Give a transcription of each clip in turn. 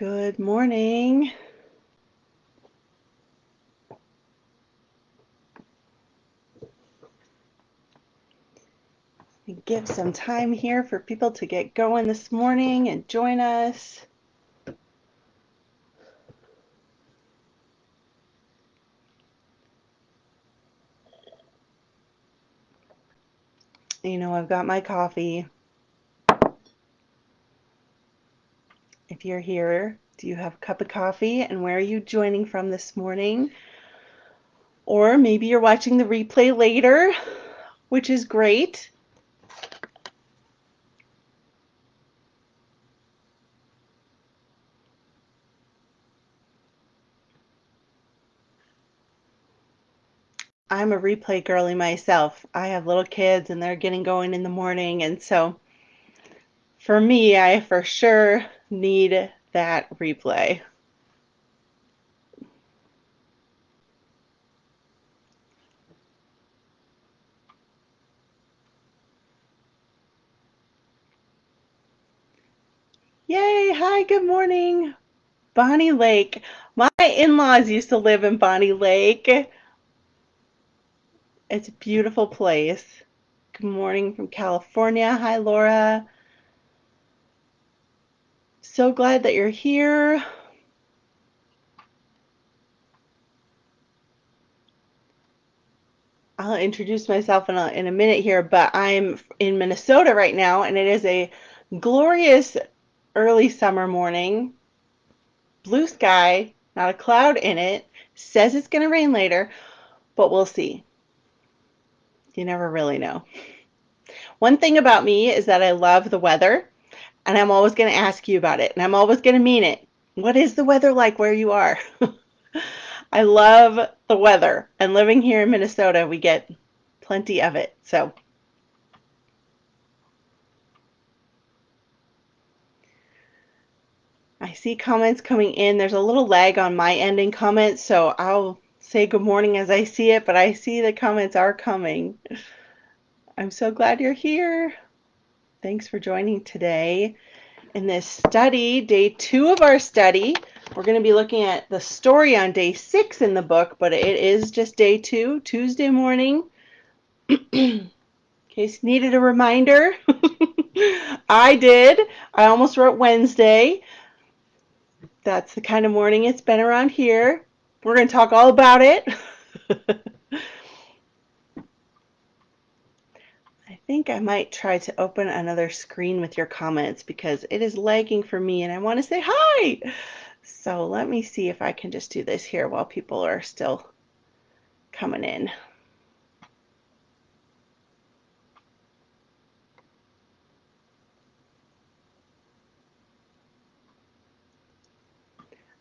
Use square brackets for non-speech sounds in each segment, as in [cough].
Good morning. Give some time here for people to get going this morning and join us. You know, I've got my coffee. If you're here, do you have a cup of coffee? And where are you joining from this morning? Or maybe you're watching the replay later, which is great. I'm a replay girly myself. I have little kids and they're getting going in the morning. And so for me, I for sure need that replay. Yay! Hi, good morning. Bonney Lake. My in laws used to live in Bonney Lake. It's a beautiful place. Good morning from California. Hi, Laura. So glad that you're here. I'll introduce myself in a, in a minute here, but I'm in Minnesota right now, and it is a glorious early summer morning. Blue sky, not a cloud in it. Says it's going to rain later, but we'll see. You never really know. One thing about me is that I love the weather, and I'm always going to ask you about it, and I'm always going to mean it. What is the weather like where you are? [laughs] I love the weather, and living here in Minnesota, we get plenty of it. So, I see comments coming in. There's a little lag on my ending comments, so I'll say good morning as I see it, but I see the comments are coming. I'm so glad you're here. Thanks for joining today in this study, day two of our study. We're going to be looking at the story on day six in the book, but it is just day two, Tuesday morning. in [clears throat] case needed a reminder, [laughs] I did. I almost wrote Wednesday. That's the kind of morning it's been around here. We're going to talk all about it. [laughs] I think I might try to open another screen with your comments because it is lagging for me and I want to say hi. So let me see if I can just do this here while people are still coming in.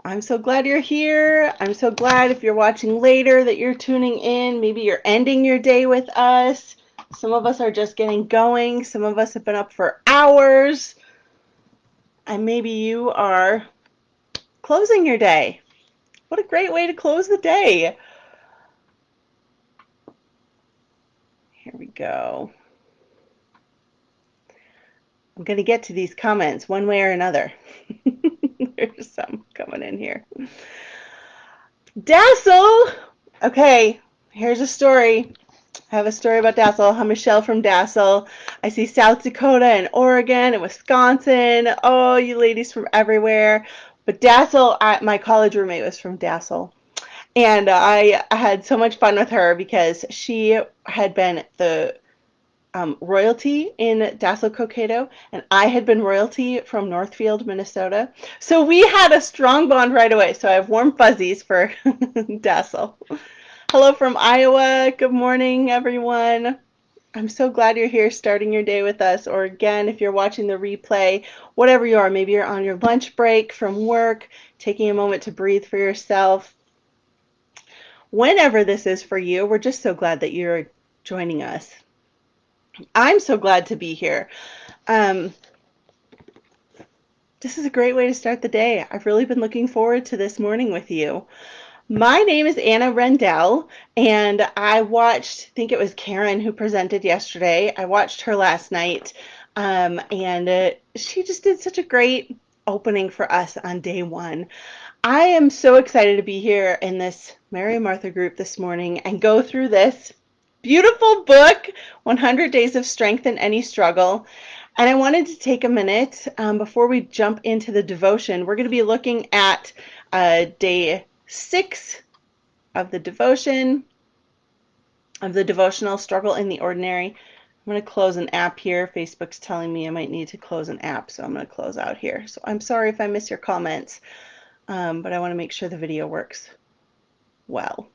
I'm so glad you're here. I'm so glad if you're watching later that you're tuning in. Maybe you're ending your day with us. Some of us are just getting going. Some of us have been up for hours. And maybe you are closing your day. What a great way to close the day. Here we go. I'm going to get to these comments one way or another. [laughs] There's some coming in here. Dassel! Okay, here's a story. I have a story about Dassel. I'm Michelle from Dassel. I see South Dakota and Oregon and Wisconsin. Oh, you ladies from everywhere. But Dassel, I, my college roommate was from Dassel. And I, I had so much fun with her because she had been the um, royalty in Dassel Cokato, and I had been royalty from Northfield, Minnesota. So we had a strong bond right away. So I have warm fuzzies for [laughs] Dassel. Hello from Iowa. Good morning, everyone. I'm so glad you're here starting your day with us. Or again, if you're watching the replay, whatever you are, maybe you're on your lunch break from work, taking a moment to breathe for yourself. Whenever this is for you, we're just so glad that you're joining us. I'm so glad to be here. Um, this is a great way to start the day. I've really been looking forward to this morning with you. My name is Anna Rendell, and I watched, I think it was Karen who presented yesterday. I watched her last night, um, and uh, she just did such a great opening for us on day one. I am so excited to be here in this Mary Martha group this morning and go through this beautiful book, 100 Days of Strength in Any Struggle. And I wanted to take a minute um, before we jump into the devotion. We're going to be looking at uh, day six of the devotion, of the devotional Struggle in the Ordinary. I'm going to close an app here. Facebook's telling me I might need to close an app, so I'm going to close out here. So I'm sorry if I miss your comments um, but I want to make sure the video works well.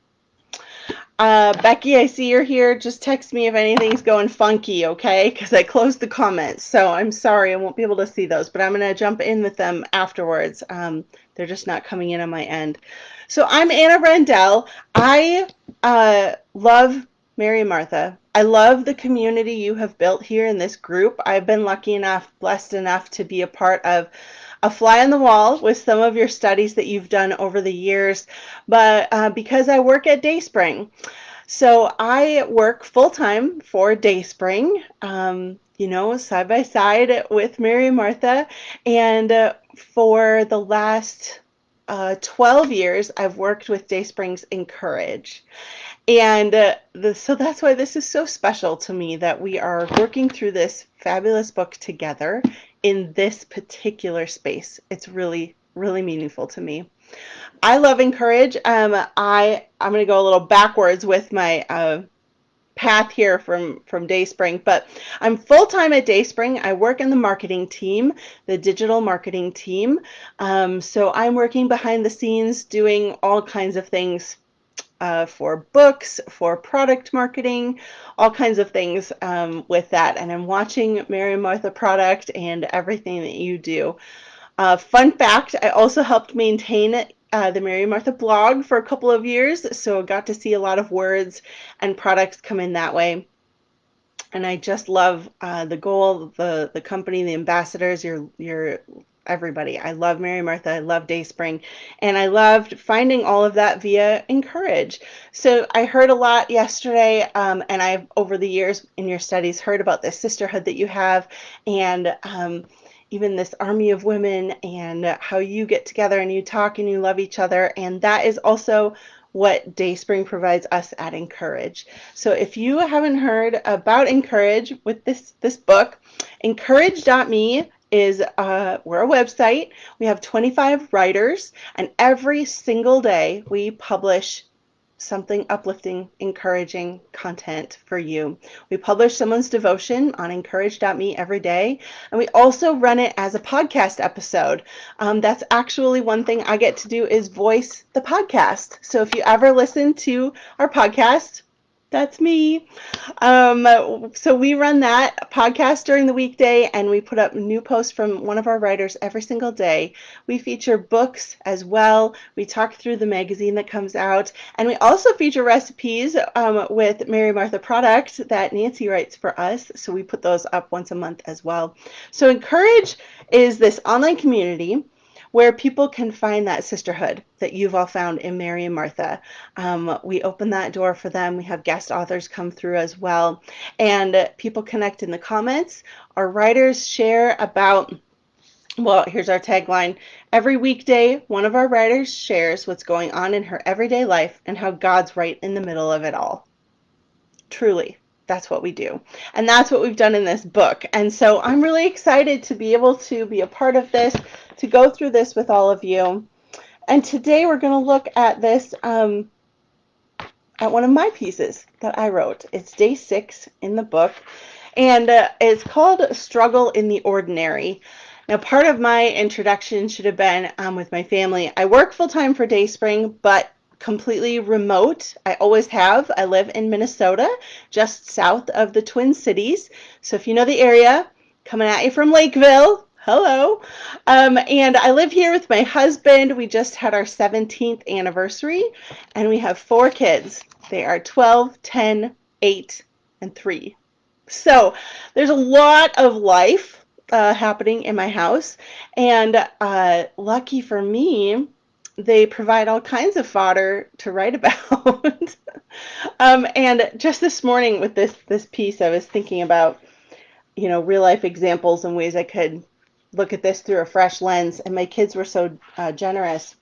Uh, Becky, I see you're here. Just text me if anything's going funky, okay? Because I closed the comments. So I'm sorry I won't be able to see those, but I'm going to jump in with them afterwards. Um, they're just not coming in on my end. So I'm Anna Rendell. I uh, love Mary Martha. I love the community you have built here in this group. I've been lucky enough, blessed enough to be a part of a fly on the wall with some of your studies that you've done over the years, but uh, because I work at Dayspring. So I work full time for Dayspring, um, you know, side by side with Mary Martha. And uh, for the last uh, 12 years, I've worked with Daysprings incourage. And uh, the, so that's why this is so special to me that we are working through this fabulous book together in this particular space. It's really, really meaningful to me. I love incourage. Um, I I'm going to go a little backwards with my uh, path here from from Dayspring, but I'm full time at Dayspring. I work in the marketing team, the digital marketing team. Um, so I'm working behind the scenes, doing all kinds of things uh, for books, for product marketing, all kinds of things um, with that. And I'm watching Mary Martha product and everything that you do. Uh, fun fact, I also helped maintain uh, the Mary Martha blog for a couple of years, so got to see a lot of words and products come in that way. And I just love uh, the goal, the the company, the ambassadors, your your everybody. I love Mary Martha. I love Dayspring. And I loved finding all of that via incourage. So I heard a lot yesterday, um, and I've over the years in your studies heard about this sisterhood that you have and um, even this army of women and how you get together and you talk and you love each other. And that is also what Dayspring provides us at incourage. So if you haven't heard about incourage with this this book, incourage.me is uh, we're a website. We have 25 writers, and every single day we publish something uplifting, encouraging content for you. We publish someone's devotion on incourage.me every day, and we also run it as a podcast episode. Um, that's actually one thing I get to do is voice the podcast. So if you ever listen to our podcast, that's me. Um, so we run that podcast during the weekday and we put up new posts from one of our writers every single day. We feature books as well. We talk through the magazine that comes out and we also feature recipes um, with Mary Martha product that Nancy writes for us. So we put those up once a month as well. So incourage is this online community where people can find that sisterhood that you've all found in Mary and Martha. Um, we open that door for them. We have guest authors come through as well. And people connect in the comments. Our writers share about well, here's our tagline. Every weekday, one of our writers shares what's going on in her everyday life and how God's right in the middle of it all. Truly, that's what we do. And that's what we've done in this book. And so I'm really excited to be able to be a part of this, to go through this with all of you. And today we're going to look at this, um, at one of my pieces that I wrote. It's day six in the book, and uh, it's called Struggle in the Ordinary. Now, part of my introduction should have been um, with my family. I work full time for Dayspring, but completely remote. I always have. I live in Minnesota, just south of the Twin Cities. So if you know the area, coming at you from Lakeville, hello. Um, and I live here with my husband. We just had our 17th anniversary, and we have four kids. They are 12, 10, 8, and 3. So there's a lot of life uh, happening in my house, and uh, lucky for me, they provide all kinds of fodder to write about. [laughs] um, and just this morning with this this piece, I was thinking about you know real life examples and ways I could look at this through a fresh lens. And my kids were so uh, generous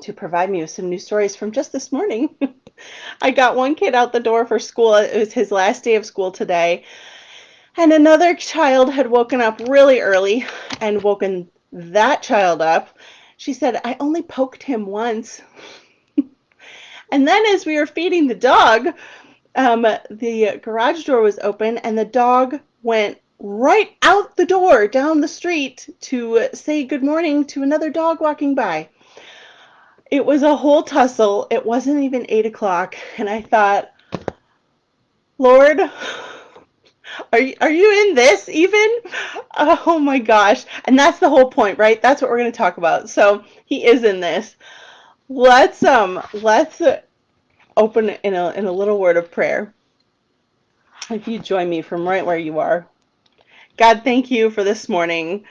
to provide me with some new stories from just this morning. [laughs] I got one kid out the door for school. It was his last day of school today. And another child had woken up really early and woken that child up. She said, I only poked him once. [laughs] and then as we were feeding the dog, um, the garage door was open and the dog went right out the door down the street to say good morning to another dog walking by. It was a whole tussle. It wasn't even eight o'clock. And I thought, Lord, are you, are you in this even? Oh my gosh. And that's the whole point, right? That's what we're going to talk about. So he is in this. Let's um let's open in a in a little word of prayer. If you join me from right where you are. God, thank you for this morning,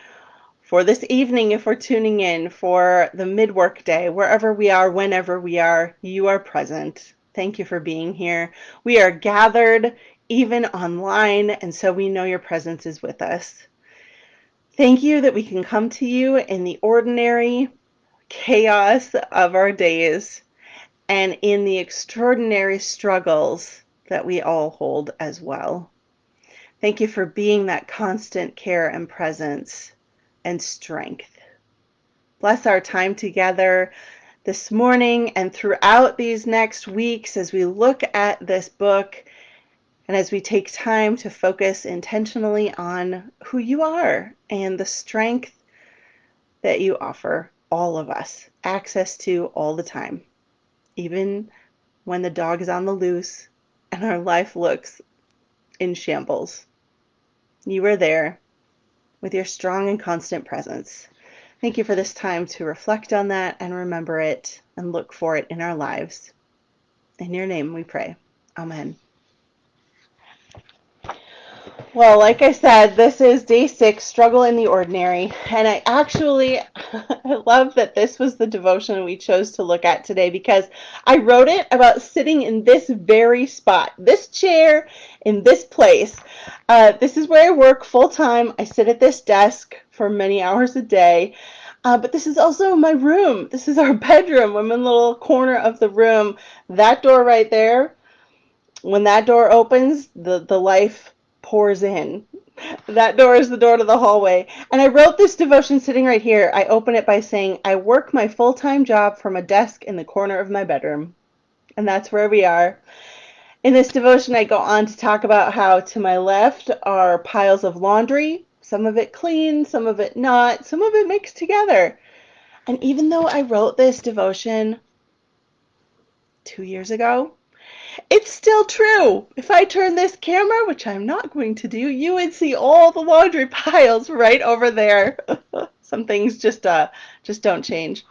for this evening if we're tuning in, for the mid-work day, wherever we are, whenever we are, you are present. Thank you for being here. We are gathered even online, and so we know your presence is with us. Thank you that we can come to you in the ordinary chaos of our days and in the extraordinary struggles that we all hold as well. Thank you for being that constant care and presence and strength. Bless our time together this morning and throughout these next weeks as we look at this book and as we take time to focus intentionally on who you are and the strength that you offer all of us access to all the time, even when the dog is on the loose and our life looks in shambles. You are there with your strong and constant presence. Thank you for this time to reflect on that and remember it and look for it in our lives. In your name we pray. Amen. Well, like I said, this is day six, Struggle in the Ordinary. And I actually [laughs] I love that this was the devotion we chose to look at today because I wrote it about sitting in this very spot, this chair in this place. Uh, this is where I work full time. I sit at this desk for many hours a day. Uh, but this is also my room. This is our [laughs] bedroom. I'm in the little corner of the room. That door right there, when that door opens, the, the life pours in. That door is the door to the hallway. And I wrote this devotion sitting right here. I open it by saying, I work my full time job from a desk in the corner of my bedroom. And that's where we are. In this devotion, I go on to talk about how to my left are piles of laundry, some of it clean, some of it not, some of it mixed together. And even though I wrote this devotion two years ago, it's still true. If I turn this camera, which I'm not going to do, you would see all the laundry [laughs] piles right over there. [laughs] Some things just uh just don't change.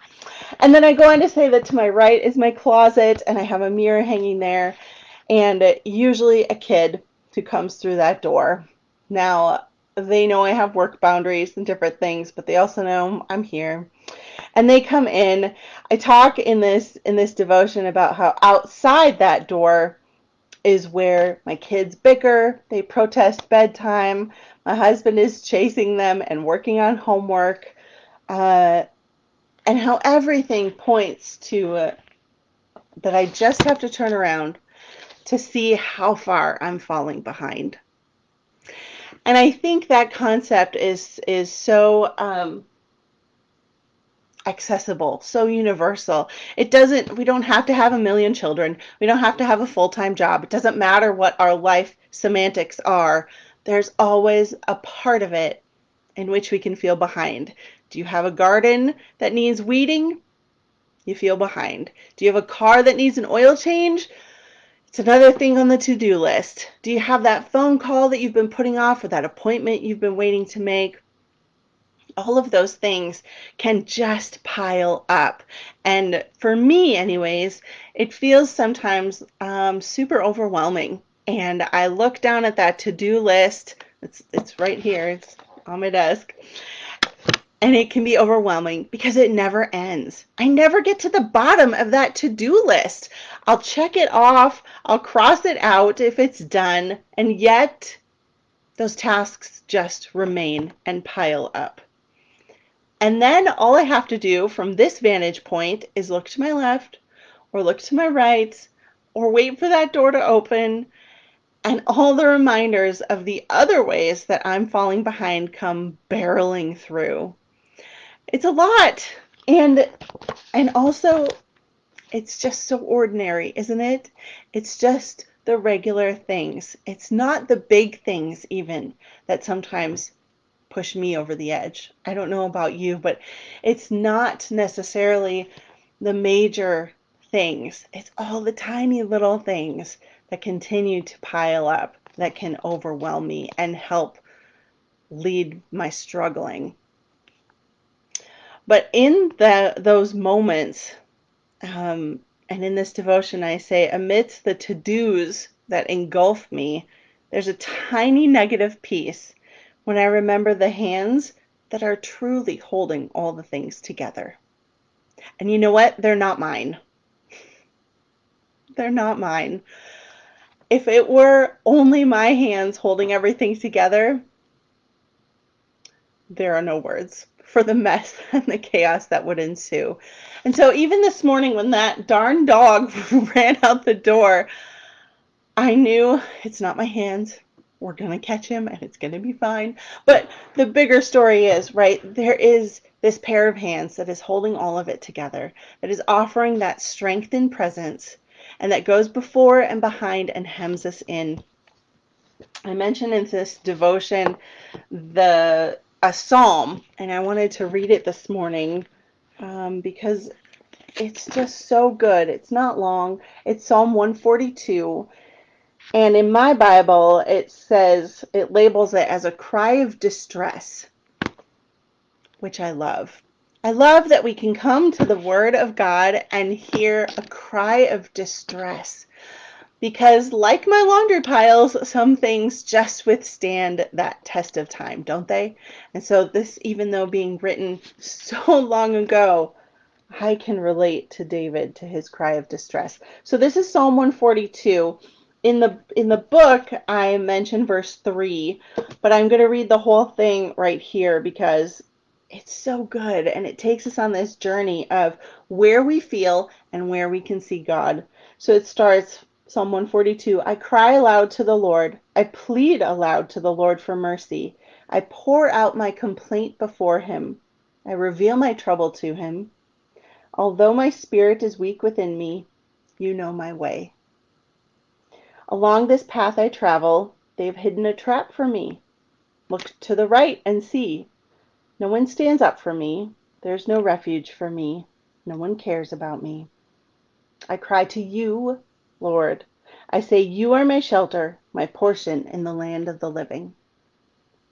And then I go on to say that to my right is my closet and I have a mirror hanging there and usually a kid who comes through that door. Now, they know I have work boundaries and different things, but they also know I'm here and they come in. I talk in this in this devotion about how outside that door is where my kids bicker, they protest bedtime, my husband is chasing them and working on homework, uh, and how everything points to uh, that I just have to turn around to see how far I'm falling behind. And I think that concept is is so um, accessible, so universal. It doesn't, we don't have to have a million children. We don't have to have a full time job. It doesn't matter what our life semantics are. There's always a part of it in which we can feel behind. Do you have a garden that needs weeding? You feel behind. Do you have a car that needs an oil change? It's another thing on the to do list. Do you have that phone call that you've been putting off or that appointment you've been waiting to make? All of those things can just pile up. And for me, anyways, it feels sometimes um, super overwhelming. And I look down at that to do list, it's, it's right here, it's on my desk. And it can be overwhelming because it never ends. I never get to the bottom of that to do list. I'll check it off, I'll cross it out if it's done, and yet those tasks just remain and pile up. And then all I have to do from this vantage point is look to my left or look to my right or wait for that door to open and all the reminders of the other ways that I'm falling behind come barreling through. It's a lot. And and also it's just so ordinary, isn't it? It's just the regular things. It's not the big things even that sometimes push me over the edge. I don't know about you, but it's not necessarily the major things. It's all the tiny little things that continue to pile up that can overwhelm me and help lead my struggling. But in the, those moments, um, and in this devotion, I say, amidst the to dos that engulf me, there's a tiny negative piece when I remember the hands that are truly holding all the things together. And you know what? They're not mine. They're not mine. If it were only my hands holding everything together, there are no words for the mess [laughs] and the chaos that would ensue. And so, even this morning, when that darn dog [laughs] ran out the door, I knew it's not my hands. We're going to catch him and it's going to be fine. But the bigger story is, right, there is this pair of hands that is holding all of it together, that is offering that strength and presence, and that goes before and behind and hems us in. I mentioned in this devotion the a psalm, and I wanted to read it this morning um, because it's just so good. It's not long. It's Psalm 142. And in my Bible, it says, it labels it as a cry of distress, which I love. I love that we can come to the Word of God and hear a cry of distress because like my laundry piles some things just withstand that test of time don't they? And so this even though being written [laughs] so long ago i can relate to david to his cry of distress. So this is psalm 142 in the in the book i mentioned verse 3 but i'm going to read the whole thing right here because it's so good and it takes us on this journey of where we feel and where we can see god so it starts Psalm 142 I cry aloud to the Lord. I plead aloud to the Lord for mercy. I pour out my complaint before him. I reveal my trouble to him. Although my spirit is weak within me, you know my way. Along this path I travel, they've hidden a trap for me. Look to the right and see. No one stands up for me. There's no refuge for me. No one cares about me. I cry to you, Lord, I say, You are my shelter, my portion in the land of the living.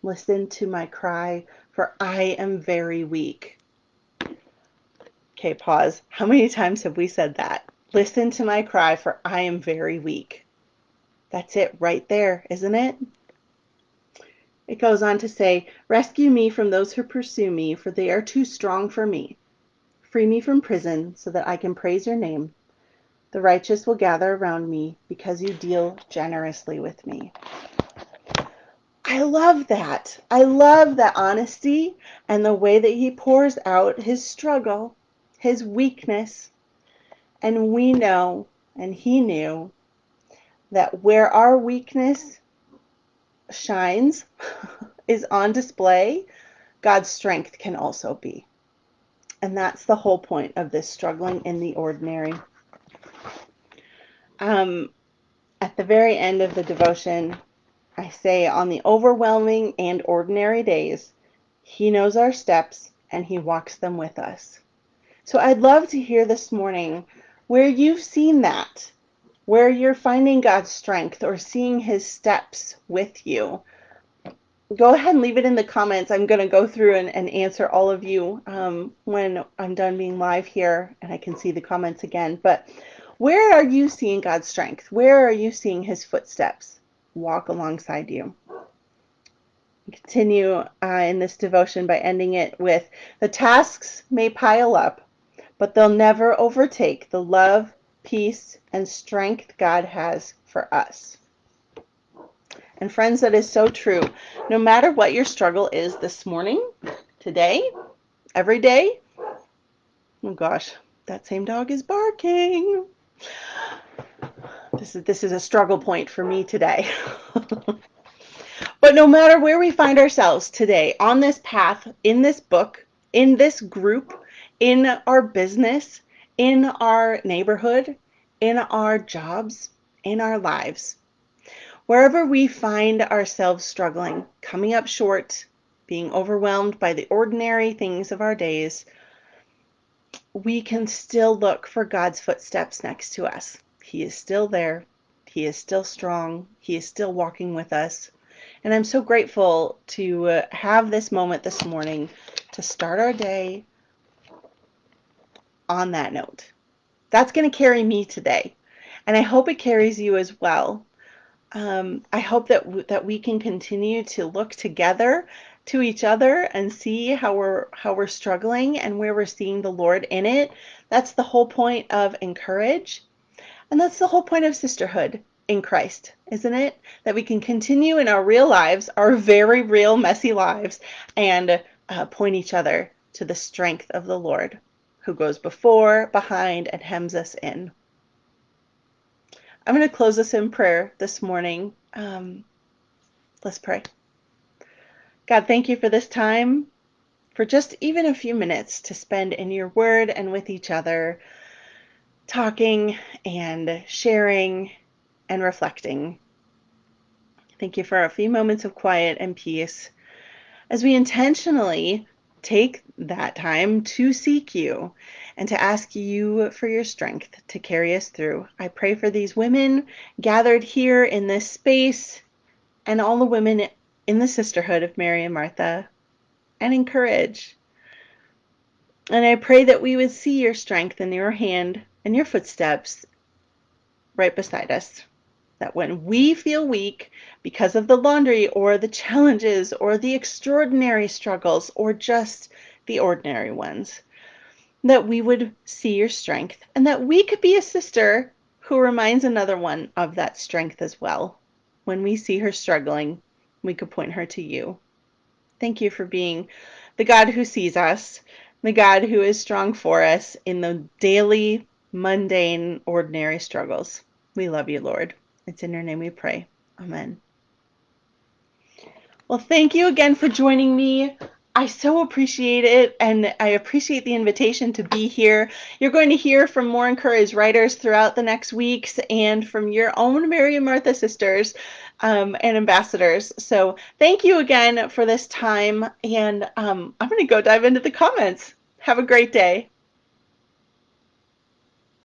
Listen to my cry, for I am very weak. Okay, pause. How many times have we said that? Listen to my cry, for I am very weak. That's it right there, isn't it? It goes on to say, Rescue me from those who pursue me, for they are too strong for me. Free me from prison, so that I can praise your name. The righteous will gather around me because you deal generously with me. I love that. I love that honesty and the way that he pours out his struggle, his weakness. And we know, and he knew, that where our weakness shines, [laughs] is on display, God's strength can also be. And that's the whole point of this struggling in the ordinary. Um, at the very end of the devotion, I say, on the overwhelming and ordinary days, He knows our steps and He walks them with us. So I'd love to hear this morning where you've seen that, where you're finding God's strength or seeing His steps with you. Go ahead and leave it in the comments. I'm going to go through and, and answer all of you um, when I'm done being live here and I can see the comments again. But where are you seeing God's strength? Where are you seeing his footsteps walk alongside you? Continue uh, in this devotion by ending it with the tasks may pile up, but they'll never overtake the love, peace, and strength God has for us. And friends, that is so true. No matter what your struggle is this morning, today, every day. Oh gosh, that same dog is barking. This is this is a struggle point for me today. [laughs] but no matter where we find ourselves today on this path, in this book, in this group, in our business, in our neighborhood, in our jobs, in our lives, Wherever we find ourselves struggling, coming up short, being overwhelmed by the ordinary things of our days, we can still look for God's footsteps next to us. He is still there. He is still strong. He is still walking with us. And I'm so grateful to have this moment this morning to start our day on that note. That's going to carry me today. And I hope it carries you as well um, I hope that that we can continue to look together to each other and see how we're how we're struggling and where we're seeing the Lord in it. That's the whole point of incourage, and that's the whole point of sisterhood in Christ, isn't it? That we can continue in our real lives, our very real messy lives, and uh, point each other to the strength of the Lord, who goes before, behind, and hems us in. I'm going to close this in prayer this morning. Um, let's pray. God, thank you for this time, for just even a few minutes to spend in your word and with each other, talking and sharing and reflecting. Thank you for a few moments of quiet and peace as we intentionally take that time to seek you and to ask you for your strength to carry us through. I pray for these women gathered here in this space and all the women in the sisterhood of Mary and Martha and incourage. And I pray that we would see your strength in your hand and your footsteps right beside us. That when we feel weak because of the laundry or the challenges or the extraordinary struggles or just the ordinary ones, that we would see your strength and that we could be a sister who reminds another one of that strength as well. When we see her struggling, we could point her to you. Thank you for being the God who sees us, the God who is strong for us in the daily, mundane, ordinary struggles. We love you, Lord. It's in your name we pray. Amen. Well, thank you again for joining me. I so appreciate it, and I appreciate the invitation to be here. You're going to hear from more encouraged writers throughout the next weeks and from your own Mary and Martha sisters um, and ambassadors. So thank you again for this time, and um, I'm going to go dive into the comments. Have a great day.